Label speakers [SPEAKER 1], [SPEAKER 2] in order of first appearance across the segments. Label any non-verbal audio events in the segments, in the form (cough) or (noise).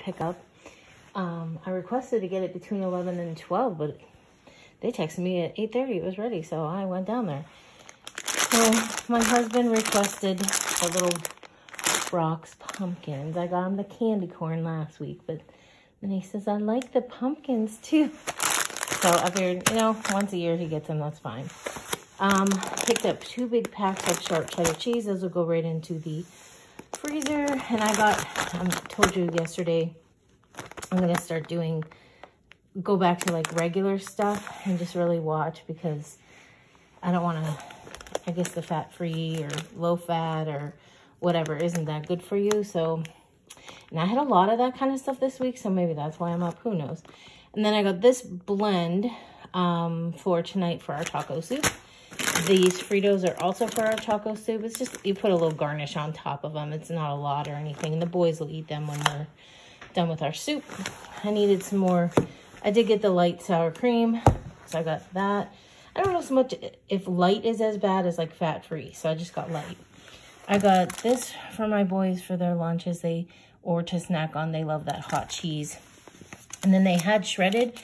[SPEAKER 1] pickup. Um, I requested to get it between 11 and 12, but they texted me at 8.30 it was ready, so I went down there. So my husband requested the little Brach's pumpkins. I got him the candy corn last week, but then he says, I like the pumpkins too. So I figured, you know, once a year he gets them, that's fine. Um, picked up two big packs of sharp cheddar cheese. Those will go right into the freezer. And I got, I told you yesterday, I'm going to start doing, go back to like regular stuff and just really watch because I don't want to, I guess the fat-free or low-fat or whatever isn't that good for you. So, and I had a lot of that kind of stuff this week, so maybe that's why I'm up. Who knows? And then I got this blend um, for tonight for our taco soup. These Fritos are also for our taco soup. It's just, you put a little garnish on top of them. It's not a lot or anything. The boys will eat them when we're done with our soup. I needed some more. I did get the light sour cream, so I got that. I don't know so much if light is as bad as like fat-free, so I just got light. I got this for my boys for their lunches, they or to snack on. They love that hot cheese. And then they had shredded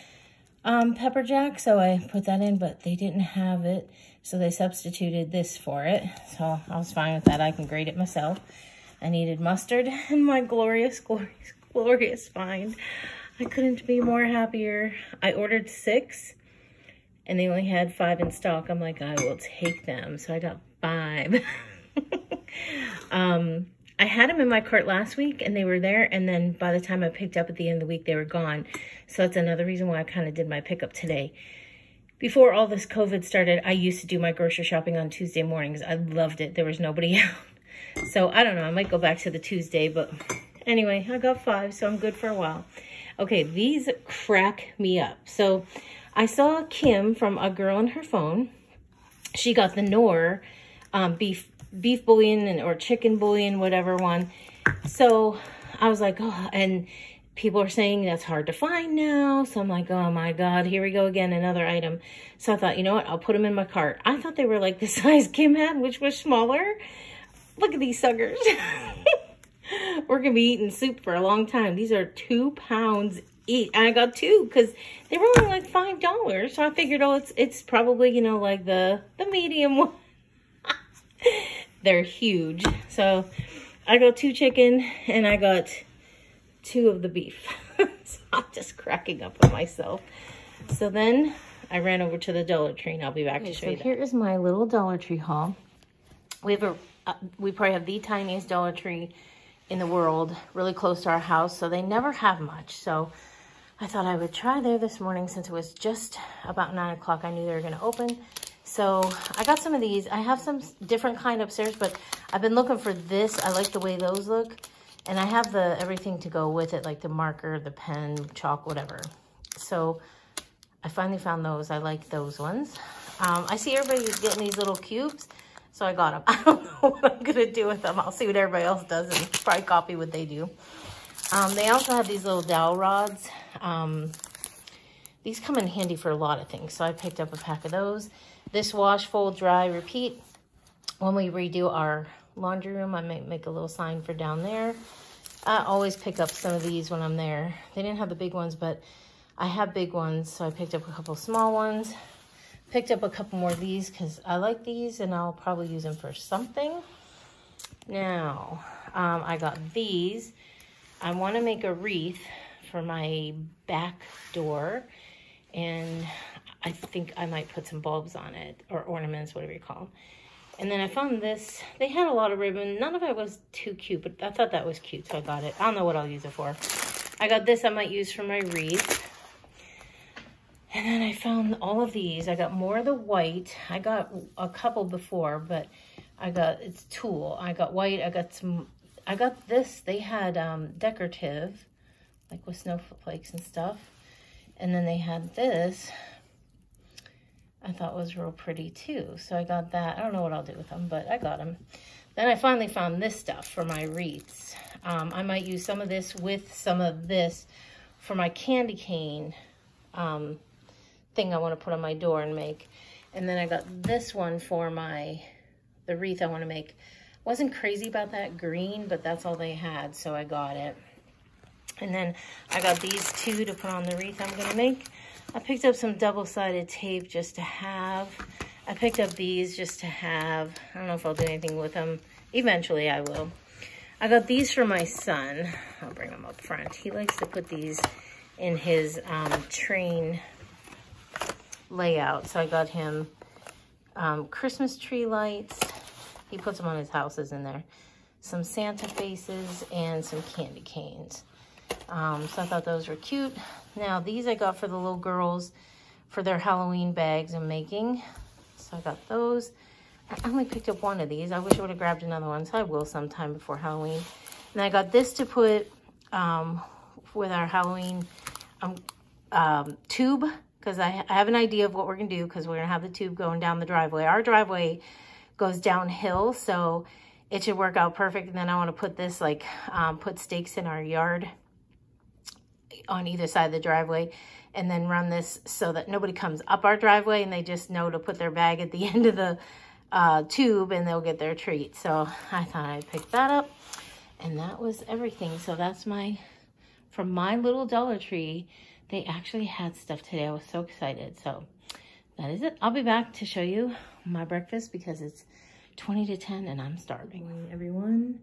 [SPEAKER 1] um, pepper jack, so I put that in, but they didn't have it. So they substituted this for it. So I was fine with that. I can grate it myself. I needed mustard (laughs) and my glorious, glorious, glorious find. I couldn't be more happier. I ordered six and they only had five in stock. I'm like, I will take them. So I got five. (laughs) um, I had them in my cart last week and they were there. And then by the time I picked up at the end of the week, they were gone. So that's another reason why I kind of did my pickup today. Before all this COVID started, I used to do my grocery shopping on Tuesday mornings. I loved it. There was nobody (laughs) out. So I don't know. I might go back to the Tuesday, but anyway, I got five, so I'm good for a while. Okay, these crack me up. So I saw Kim from A Girl on Her Phone. She got the Knorr um, beef beef bouillon and, or chicken bouillon, whatever one. So I was like, oh, and people are saying that's hard to find now. So I'm like, oh my God, here we go again, another item. So I thought, you know what, I'll put them in my cart. I thought they were like the (laughs) size Kim had, which was smaller. Look at these suckers. (laughs) We're going to be eating soup for a long time. These are two pounds each. I got two because they were only like $5. So I figured, oh, it's, it's probably, you know, like the, the medium one. (laughs) They're huge. So I got two chicken and I got two of the beef. (laughs) so I'm just cracking up with myself. So then I ran over to the Dollar Tree and I'll be back okay, to show so you So here is my little Dollar Tree haul. We have a, uh, we probably have the tiniest Dollar Tree in the world, really close to our house. So they never have much. So I thought I would try there this morning since it was just about nine o'clock. I knew they were going to open. So I got some of these. I have some different kind upstairs, but I've been looking for this. I like the way those look. And I have the everything to go with it, like the marker, the pen, chalk, whatever. So I finally found those. I like those ones. Um, I see everybody's getting these little cubes, so I got them. (laughs) I don't know what I'm going to do with them. I'll see what everybody else does and probably copy what they do. Um, they also have these little dowel rods. Um, these come in handy for a lot of things, so I picked up a pack of those. This wash, fold, dry, repeat. When we redo our laundry room, I might make a little sign for down there. I always pick up some of these when I'm there. They didn't have the big ones, but I have big ones, so I picked up a couple small ones. Picked up a couple more of these because I like these and I'll probably use them for something. Now, um, I got these. I want to make a wreath for my back door and I think I might put some bulbs on it or ornaments, whatever you call them. And then I found this. They had a lot of ribbon. None of it was too cute, but I thought that was cute, so I got it. I don't know what I'll use it for. I got this I might use for my wreath. And then I found all of these. I got more of the white. I got a couple before, but I got, it's tulle. I got white. I got some, I got this. They had um, decorative, like with snowflakes and stuff. And then they had this, I thought was real pretty too. So I got that. I don't know what I'll do with them, but I got them. Then I finally found this stuff for my wreaths. Um, I might use some of this with some of this for my candy cane um, thing I want to put on my door and make. And then I got this one for my, the wreath I want to make. Wasn't crazy about that green, but that's all they had, so I got it. And then I got these two to put on the wreath I'm going to make. I picked up some double-sided tape just to have. I picked up these just to have. I don't know if I'll do anything with them. Eventually I will. I got these for my son. I'll bring them up front. He likes to put these in his um, train layout. So I got him um, Christmas tree lights. He puts them on his houses in there. Some Santa faces and some candy canes. Um, so I thought those were cute. Now these I got for the little girls for their Halloween bags I'm making. So I got those. I only picked up one of these. I wish I would have grabbed another one, so I will sometime before Halloween. And I got this to put um, with our Halloween um, um, tube because I, I, have an idea of what we're going to do because we're going to have the tube going down the driveway. Our driveway goes downhill, so it should work out perfect. And then I want to put this, like, um, put stakes in our yard on either side of the driveway and then run this so that nobody comes up our driveway and they just know to put their bag at the (laughs) end of the uh, tube and they'll get their treat. So I thought I'd pick that up and that was everything. So that's my, from my little Dollar Tree, they actually had stuff today. I was so excited. So that is it. I'll be back to show you my breakfast because it's 20 to 10 and I'm starving. Everyone.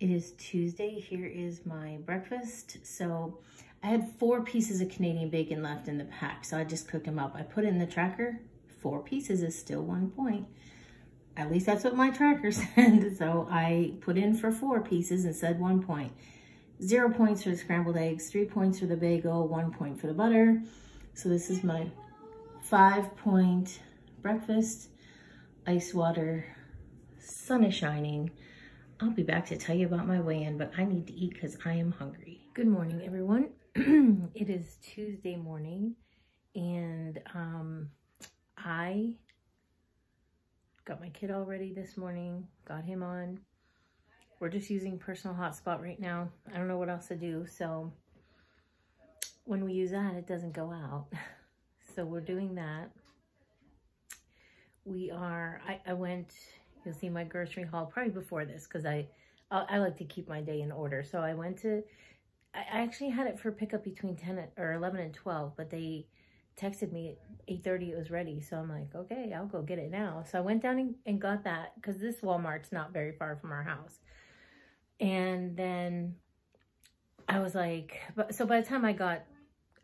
[SPEAKER 1] It is Tuesday. Here is my breakfast. So I had four pieces of Canadian bacon left in the pack, so I just cooked them up. I put in the tracker. Four pieces is still one point. At least that's what my tracker (laughs) said. So I put in for four pieces and said one point. Zero points for the scrambled eggs, three points for the bagel, one point for the butter. So this is my five point breakfast, ice water, sun is shining. I'll be back to tell you about my weigh-in, but I need to eat because I am hungry. Good morning, everyone. It is Tuesday morning, and um, I got my kid all ready this morning, got him on we're just using personal hotspot right now. I don't know what else to do. So when we use that, it doesn't go out. (laughs) So we're doing that. We are, I, I went, you'll see my grocery haul probably before this because I, I, I like to keep my day in order. So I went to, I actually had it for pickup between 10 or 11 and 12, but they texted me at 8.30 it was ready. So I'm like, okay, I'll go get it now. So I went down and, got that because this Walmart's not very far from our house. And then I was like, but so by the time I got,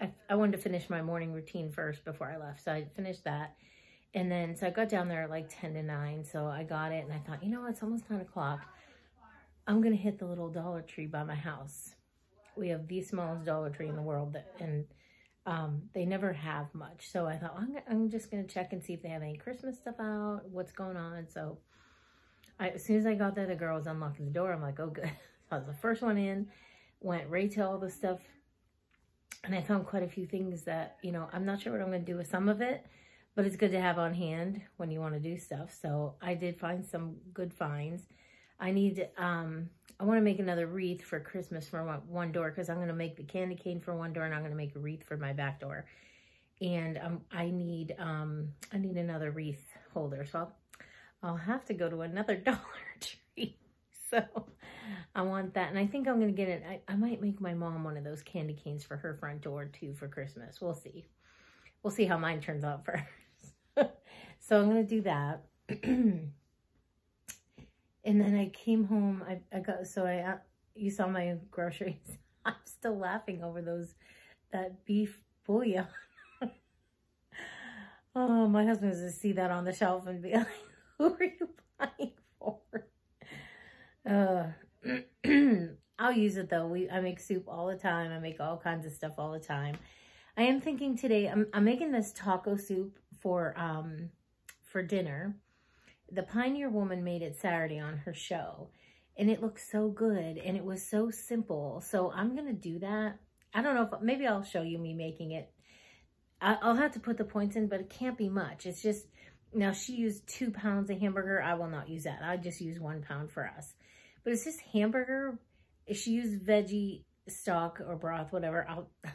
[SPEAKER 1] I, I wanted to finish my morning routine first before I left. So I finished that. And then, so I got down there at like 10 to 9. So I got it and I thought, you know, what, it's almost 9 o'clock. I'm going to hit the little Dollar Tree by my house. We have the smallest Dollar Tree in the world that, and um, they never have much. So I thought, I'm, I'm just going to check and see if they have any Christmas stuff out, what's going on. So I, as soon as I got there, the girl was unlocking the door. I'm like, oh, good. (laughs) So I was the first one in, went right to all the stuff. And I found quite a few things that, you know, I'm not sure what I'm going to do with some of it, but it's good to have on hand when you want to do stuff. So I did find some good finds. I need, um, I want to make another wreath for Christmas for one, door because I'm going to make the candy cane for one door and I'm going to make a wreath for my back door. And um, I need, um, I need another wreath holder. So I'll I'll have to go to another (laughs) Dollar Tree. So I want that. And I think I'm going to get it. I, I might make my mom one of those candy canes for her front door too for Christmas. We'll see. We'll see how mine turns out (laughs) first. so I'm going to do that. (clears throat) and then I came home. I, I got, so I, uh, you saw my groceries. (laughs) I'm still laughing over those, that beef bouillon. (laughs) oh, my husband was to see that on the shelf and be (laughs) like, Who are you buying for? Uh, (clears throat) I'll use it though. We I make soup all the time. I make all kinds of stuff all the time. I am thinking today, I'm, I'm making this taco soup for, um, for dinner. The Pioneer Woman made it Saturday on her show. And it looks so good. And it was so simple. So I'm going to do that. I don't know if, maybe I'll show you me making it. I, I'll have to put the points in, but it can't be much. It's just, now, she used two pounds of hamburger. I will not use that. I just use one pound for us. But it's just hamburger. If she used veggie stock or broth, whatever, I'll (laughs)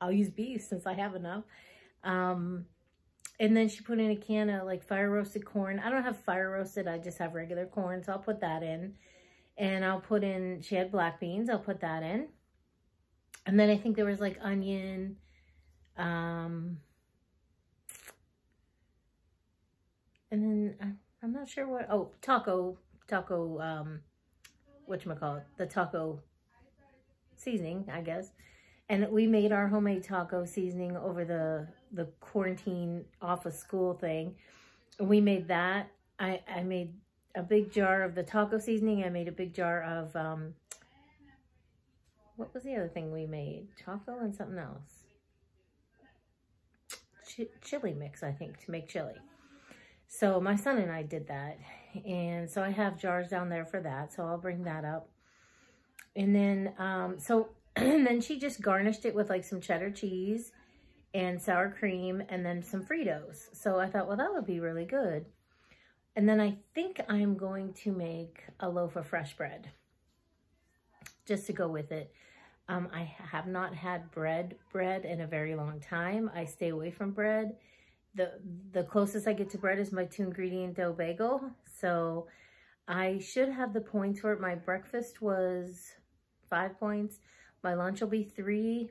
[SPEAKER 1] I'll use beef since I have enough. Um, and then she put in a can of like fire roasted corn. I don't have fire roasted. I just have regular corn. So I'll put that in. And I'll put in, she had black beans. I'll put that in. And then I think there was like onion, um, and then uh, I'm not sure what, oh, taco, taco, um, whatchamacallit, the taco seasoning, I guess. And we made our homemade taco seasoning over the, the quarantine off of school thing. We made that. I, I made a big jar of the taco seasoning. I made a big jar of, um, what was the other thing we made? Taco and something else. Ch chili mix, I think, to make chili. So my son and I did that. And so I have jars down there for that. So I'll bring that up. And then, um, so (clears throat) and then she just garnished it with like some cheddar cheese and sour cream and then some Fritos. So I thought, well, that would be really good. And then I think I'm going to make a loaf of fresh bread just to go with it. Um, I have not had bread bread in a very long time. I stay away from bread. The, the closest I get to bread is my two ingredient dough bagel. So I should have the points for it. My breakfast was five points. My lunch will be three.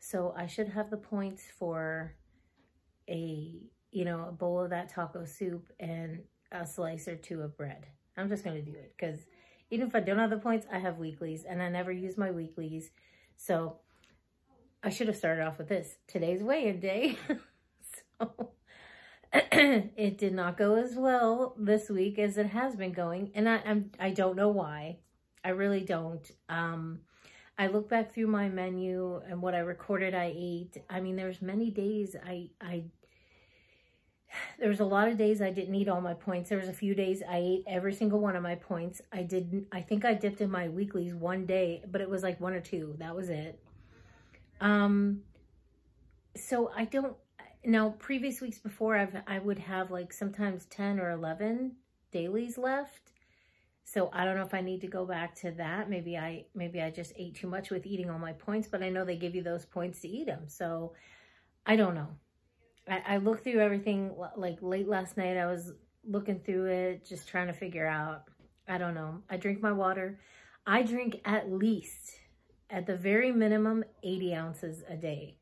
[SPEAKER 1] So I should have the points for a, you know, a bowl of that taco soup and a slice or two of bread. I'm just going to do it because even if I don't have the points, I have weeklies and I never use my weeklies. So I should have started off with this. Today's weigh-in day. (laughs) so (clears throat) it did not go as well this week as it has been going. And I, I'm, I don't know why. I really don't. Um, I look back through my menu and what I recorded I ate. I mean, there's many days I, I, (sighs) there was a lot of days I didn't eat all my points. There was a few days I ate every single one of my points. I didn't, I think I dipped in my weeklies one day, but it was like one or two. That was it. Um, so I don't, now previous weeks before I've, I would have like sometimes 10 or 11 dailies left. So I don't know if I need to go back to that. Maybe I maybe I just ate too much with eating all my points, but I know they give you those points to eat them. So I don't know. I, I looked through everything like late last night. I was looking through it, just trying to figure out. I don't know. I drink my water. I drink at least, at the very minimum, 80 ounces a day.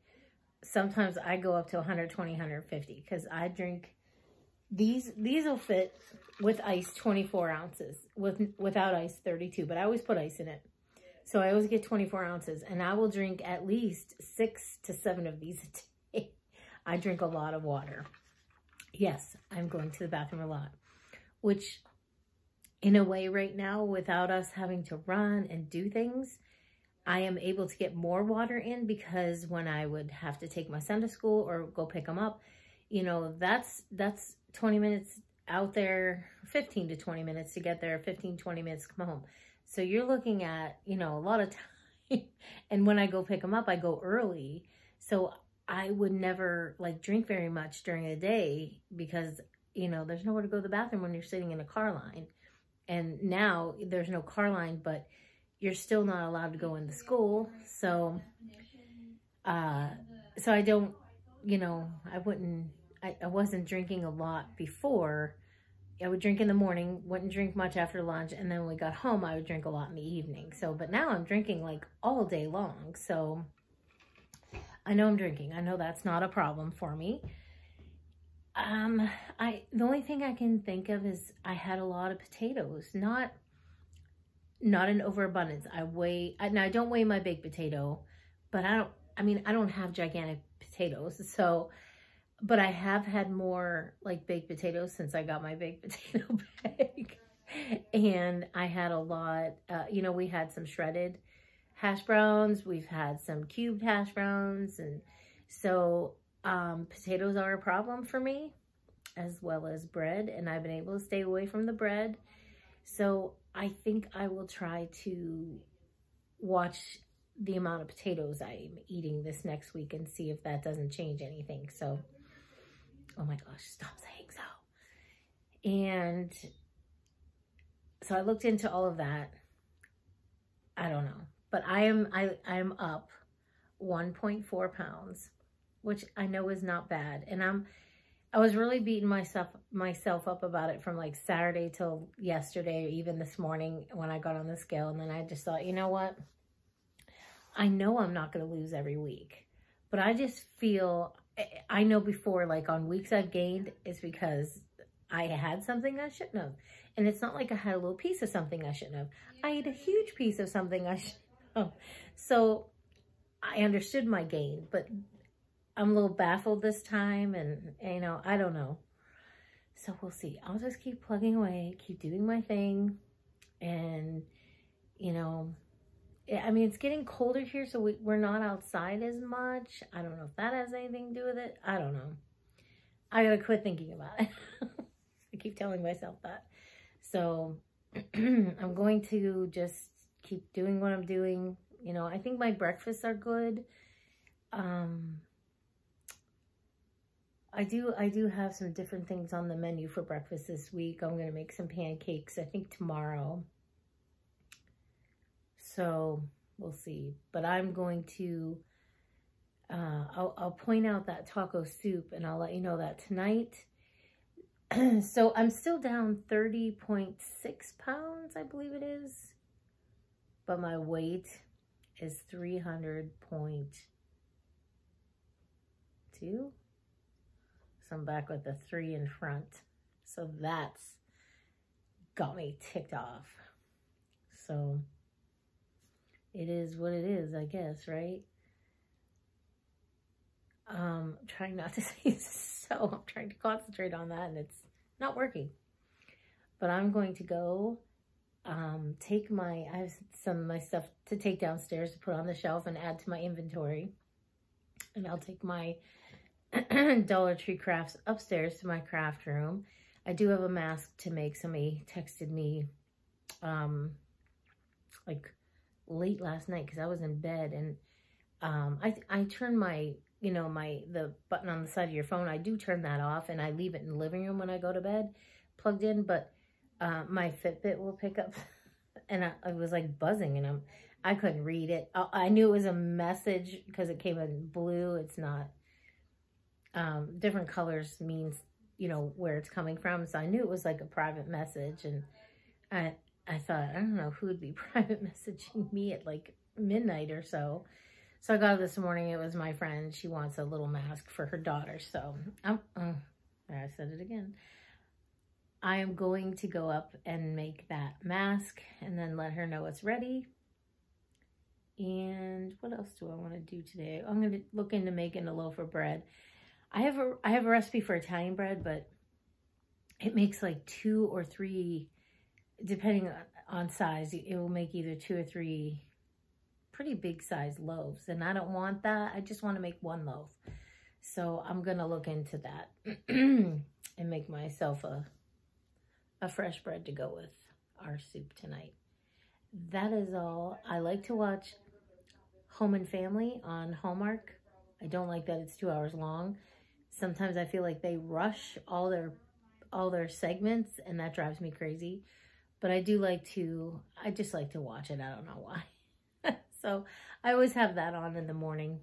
[SPEAKER 1] Sometimes I go up to 120, 150 because I drink these. These will fit with ice 24 ounces with without ice 32 but i always put ice in it. So i always get 24 ounces and i will drink at least six to seven of these (laughs) a day. I drink a lot of water. Yes i'm going to the bathroom a lot which in a way right now without us having to run and do things I am able to get more water in because when I would have to take my son to school or go pick him up, you know, that's that's 20 minutes out there 15 to 20 minutes to get there, 15, 20 minutes come home. So you're looking at, you know, a lot of (laughs) time. and when I go pick them up, I go early. So I would never like drink very much during the day because, you know, there's nowhere to go to the bathroom when you're sitting in a car line. And now there's no car line, but you're still not allowed to go into school. So, uh, so I don't, you know, I wouldn't, I, I wasn't drinking a lot before I would drink in the morning, wouldn't drink much after lunch, and then when we got home, I would drink a lot in the evening. So, but now I'm drinking like all day long. So I know I'm drinking. I know that's not a problem for me. Um, I, the only thing I can think of is I had a lot of potatoes, not, not an overabundance. I weigh, I, now I don't weigh my baked potato, but I don't, I mean, I don't have gigantic potatoes. So but I have had more like baked potatoes since I got my baked (laughs) potato bag. and I had a lot, uh, you know, we had some shredded hash browns. We've had some cubed hash browns. And so um, potatoes are a problem for me as well as bread. And I've been able to stay away from the bread. So I think I will try to watch the amount of potatoes I'm eating this next week and see if that doesn't change anything. So oh my gosh, stop saying so. And so I looked into all of that. I don't know, but I am, I, I'm up 1.4 pounds, which I know is not bad. And I'm, I was really beating myself, myself up about it from like Saturday till yesterday, or even this morning when I got on the scale. And then I just thought, you know what? I know I'm not going to lose every week, but I just feel, I know before, like on weeks I've gained, it's because I had something I shouldn't have. And it's not like I had a little piece of something I shouldn't have. I ate a huge piece of something I (laughs) shouldn't have. So I understood my gain, but I'm a little baffled this time and, you know, I don't know. So we'll see. I'll just keep plugging away, keep doing my thing. And, you know, I mean, it's getting colder here, so we, we're not outside as much. I don't know if that has anything to do with it. I don't know. I gotta quit thinking about it. (laughs) I keep telling myself that. So (clears throat) I'm going to just keep doing what I'm doing. You know, I think my breakfasts are good. Um, I do I do have some different things on the menu for breakfast this week. I'm going to make some pancakes, I think tomorrow. So we'll see. But I'm going to, uh, I'll, I'll point out that taco soup and I'll let you know that tonight. (clears throat) so I'm still down 30.6 pounds, I believe it is. But my weight is 300.2. So I'm back with the three in front. So that's got me ticked off. So it is what it is, I guess, right? Um, trying not to (laughs) say so. I'm trying to concentrate on that and it's not working. But I'm going to go um, take my, I have some of my stuff to take downstairs to put on the shelf and add to my inventory. And I'll take my (clears throat) Dollar Tree crafts upstairs to my craft room. I do have a mask to make. Somebody texted me um, like late last night because I was in bed and um, I, I turn my, you know, my, the button on the side of your phone, I do turn that off and I leave it in the living room when I go to bed plugged in, but uh, my Fitbit will pick up (laughs) and I, I was like buzzing and I'm, I couldn't read it. I, I knew it was a message because it came in blue. It's not um, different colors means, you know, where it's coming from. So I knew it was like a private message. And I, I thought, I don't know who would be (laughs) private messaging me at like midnight or so. So I got it this morning. It was my friend. She wants a little mask for her daughter. So I'm, uh, I said it again. I am going to go up and make that mask and then let her know it's ready. And what else do I want to do today? I'm going to look into making a loaf of bread. I have a I have a recipe for Italian bread, but it makes like two or three, depending on size, it will make either two or three pretty big size loaves. And I don't want that. I just want to make one loaf. So I'm going to look into that (clears throat) and make myself a, a fresh bread to go with our soup tonight. That is all. I like to watch Home and Family on Hallmark. I don't like that it's two hours long sometimes I feel like they rush all their all their segments and that drives me crazy. But I do like to, I just like to watch it. I don't know why. (laughs) so I always have that on in the morning.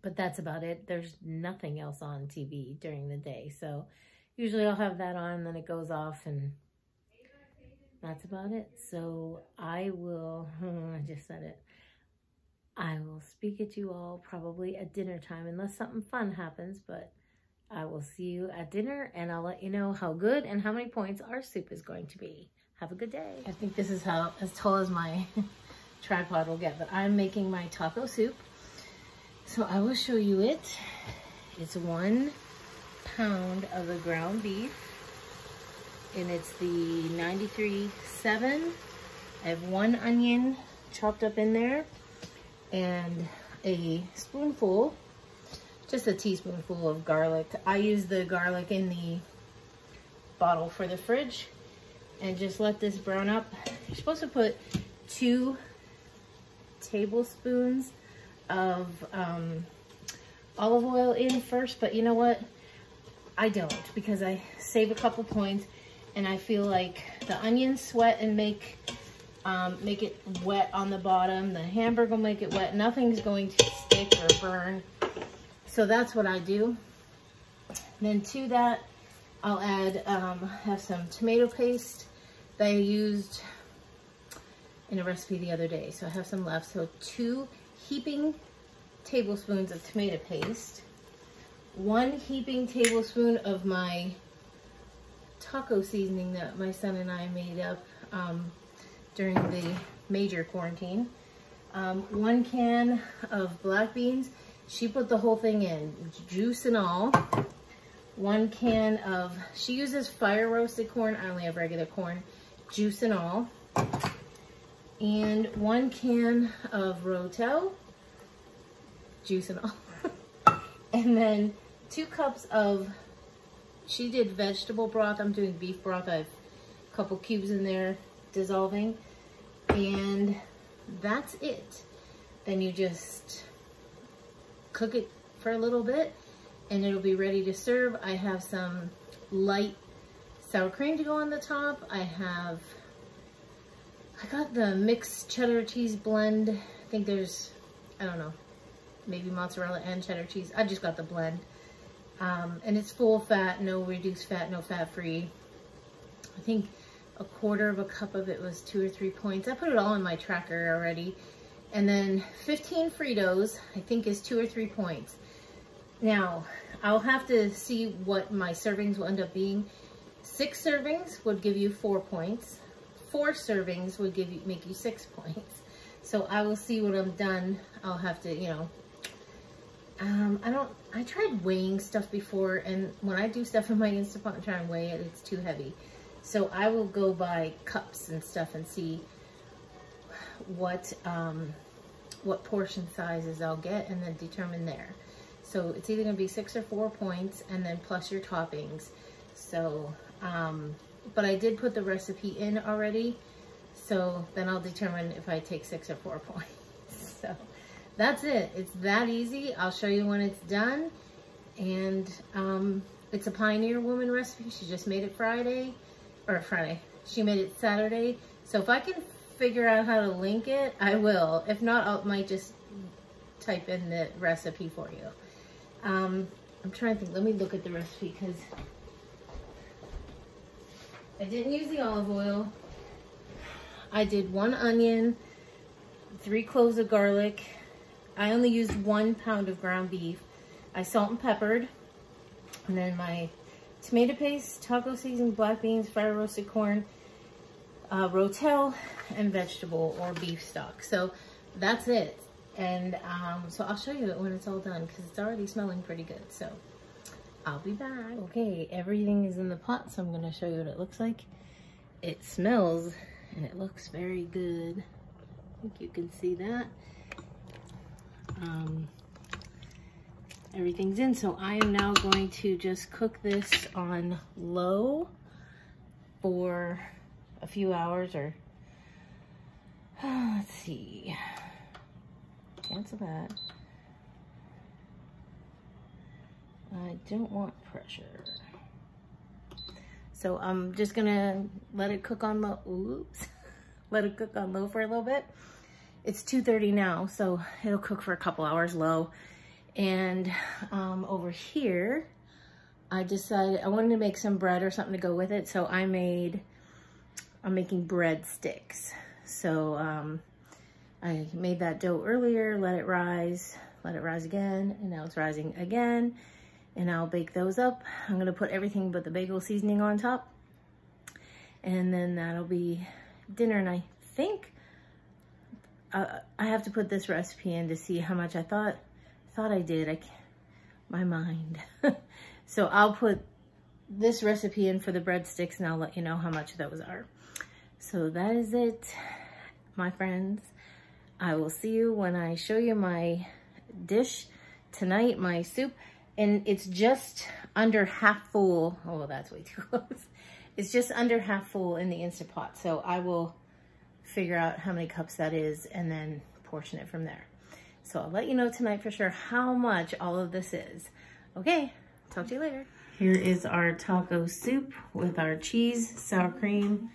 [SPEAKER 1] But that's about it. There's nothing else on TV during the day. So usually I'll have that on and then it goes off and that's about it. So I will, (laughs) I just said it. I will speak at you all probably at dinner time unless something fun happens, but I will see you at dinner and I'll let you know how good and how many points our soup is going to be. Have a good day. I think this is how as tall as my (laughs) tripod will get, but I'm making my taco soup. So I will show you it. It's one pound of the ground beef and it's the 93.7. I have one onion chopped up in there and a spoonful, just a teaspoonful of garlic. I use the garlic in the bottle for the fridge and just let this brown up. You're supposed to put two tablespoons of um, olive oil in first, but you know what? I don't because I save a couple points and I feel like the onions sweat and make um, make it wet on the bottom. The hamburger will make it wet. Nothing's going to stick or burn. So that's what I do. then to that, I'll add, um, have some tomato paste that I used in a recipe the other day. So I have some left. So two heaping tablespoons of tomato paste, one heaping tablespoon of my taco seasoning that my son and I made up um, during the major quarantine, um, one can of black beans. She put the whole thing in, juice and all. One can of, she uses fire roasted corn. I only have regular corn, juice and all. And one can of Rotel, juice and all. (laughs) and then two cups of, she did vegetable broth. I'm doing beef broth. I have a couple cubes in there dissolving. And that's it. Then you just cook it for a little bit and it'll be ready to serve. I have some light sour cream to go on the top. I have, I got the mixed cheddar cheese blend. I think there's, I don't know, maybe mozzarella and cheddar cheese. I just got the blend. Um, and it's full fat, no reduced fat, no fat free. I think a quarter of a cup of it was two or three points. I put it all in my tracker already. And then 15 Fritos, I think is two or three points. Now, I'll have to see what my servings will end up being. Six servings would give you four points. Four servings would give you make you six points. So I will see when I'm done. I'll have to, you know, um, I don't, I tried weighing stuff before and when I do stuff in my Instapot and try and weigh it, it's too heavy. So I will go by cups and stuff and see what um, what portion sizes I'll get and then determine there. So it's either gonna be six or four points and then plus your toppings. So, um, but I did put the recipe in already. So then I'll determine if I take six or four (laughs) points. So that's it. It's that easy. I'll show you when it's done. And um, it's a Pioneer Woman recipe. She just made it Friday, or Friday. She made it Saturday. So if I can figure out how to link it, I will. If not, I might just type in the recipe for you. Um, I'm trying to think. Let me look at the recipe because I didn't use the olive oil. I did one onion, three cloves of garlic. I only used one pound of ground beef. I salt and peppered. And then my tomato paste, taco seasoning, black beans, fire roasted corn, uh, rotel, and vegetable or beef stock. So that's it. And um, so I'll show you it when it's all done because it's already smelling pretty good. So I'll be back. Okay, everything is in the pot, so I'm going to show you what it looks like. It smells and it looks very good. I think you can see that. Um, everything's in. So I am now going to just cook this on low for a few hours or (sighs) let's see. Cancel that? I don't want pressure. So I'm just gonna let it cook on low oops (laughs) let it cook on low for a little bit. It's 2.30 now so it'll cook for a couple hours low. And um, over here, I decided I wanted to make some bread or something to go with it. So I made, I'm making bread sticks. So um, I made that dough earlier, let it rise, let it rise again, and now it's rising again. And I'll bake those up. I'm gonna put everything but the bagel seasoning on top. And then that'll be dinner. And I think uh, I have to put this recipe in to see how much I thought thought I did. I can't, my mind. (laughs) so I'll put this recipe in for the breadsticks and I'll let you know how much those are. So that is it, my friends. I will see you when I show you my dish tonight, my soup. And it's just under half full. Oh, that's way too (laughs) close. It's just under half full in the Instant Pot. So I will figure out how many cups that is and then portion it from there. So I'll let you know tonight for sure how much all of this is. Okay, talk to you later. Here is our taco soup with our cheese, sour cream,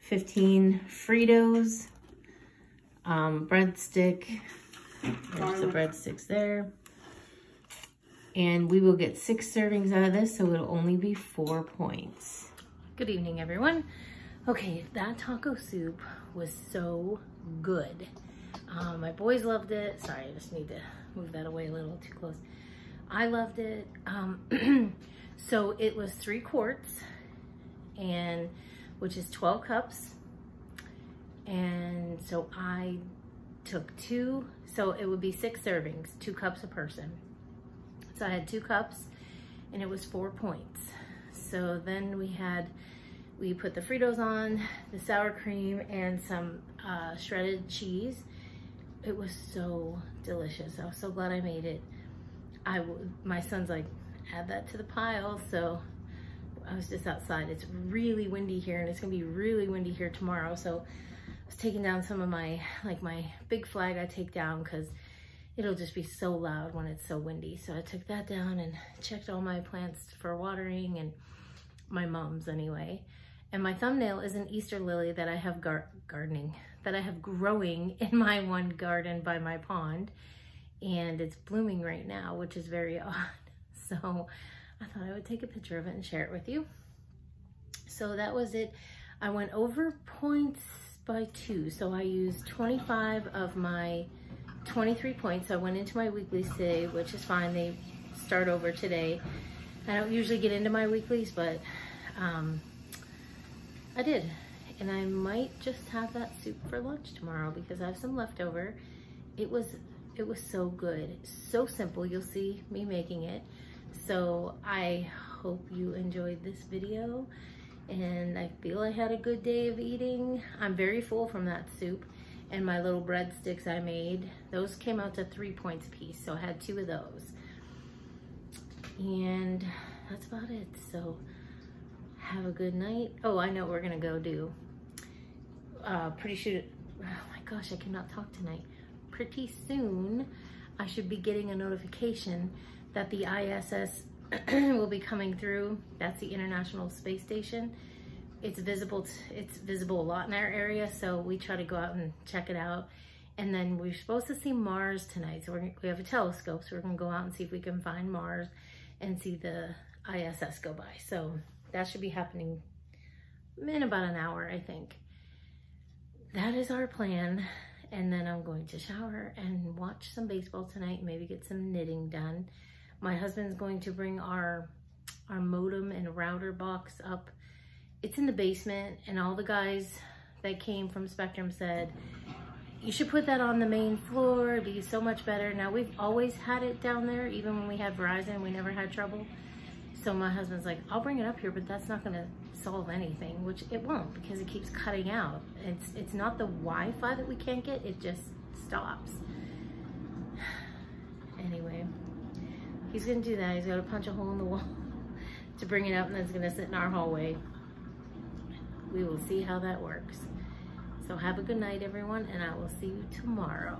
[SPEAKER 1] 15 Fritos, um, breadstick. There's the breadsticks there. And we will get six servings out of this, so it'll only be four points. Good evening, everyone. Okay, that taco soup was so good. Um, my boys loved it. Sorry, I just need to move that away a little too close. I loved it. Um, (clears throat) so it was three quarts and which is 12 cups. And so I took two, so it would be six servings, two cups a person. So I had two cups and it was four points. So then we had, we put the Fritos on, the sour cream and some uh, shredded cheese. It was so delicious. I was so glad I made it. I, my son's like, add that to the pile. So I was just outside. It's really windy here and it's gonna be really windy here tomorrow. So I was taking down some of my, like my big flag I take down because it'll just be so loud when it's so windy. So I took that down and checked all my plants for watering and my mom's anyway. And my thumbnail is an Easter lily that I have gar gardening, that I have growing (laughs) in my one garden by my pond. And it's blooming right now, which is very (laughs) odd. So I thought I would take a picture of it and share it with you. So that was it. I went over points by two. So I used 25 of my 23 points. I went into my weeklies today, which is fine. They start over today. I don't usually get into my weeklies, but um, I did. And I might just have that soup for lunch tomorrow because I have some leftover. It was, it was so good. So simple. You'll see me making it. So I hope you enjoyed this video and I feel I had a good day of eating. I'm very full from that soup and my little breadsticks I made. Those came out to three points a piece, so I had two of those. And that's about it. So have a good night. Oh, I know what we're gonna go do. Uh, pretty soon, oh my gosh, I cannot talk tonight. Pretty soon, I should be getting a notification that the ISS (clears throat) will be coming through. That's the International Space Station. It's visible, it's visible a lot in our area, so we try to go out and check it out. And then we're supposed to see Mars tonight. So we have a telescope, so we're gonna go out and see if we can find Mars and see the ISS go by. So that should be happening in about an hour, I think. That is our plan. And then I'm going to shower and watch some baseball tonight, maybe get some knitting done. My husband's going to bring our, our modem and router box up. It's in the basement and all the guys that came from Spectrum said, you should put that on the main floor, it'd be so much better. Now we've always had it down there, even when we had Verizon, we never had trouble. So my husband's like, I'll bring it up here, but that's not gonna solve anything, which it won't because it keeps cutting out. It's, it's not the Wi-Fi that we can't get, it just stops. (sighs) Anyway, He's gonna do that. He's gonna punch a hole in the wall (laughs) to bring it up and then it's gonna sit in our hallway. We will see how that works. So have a good night, everyone, and I will see you tomorrow.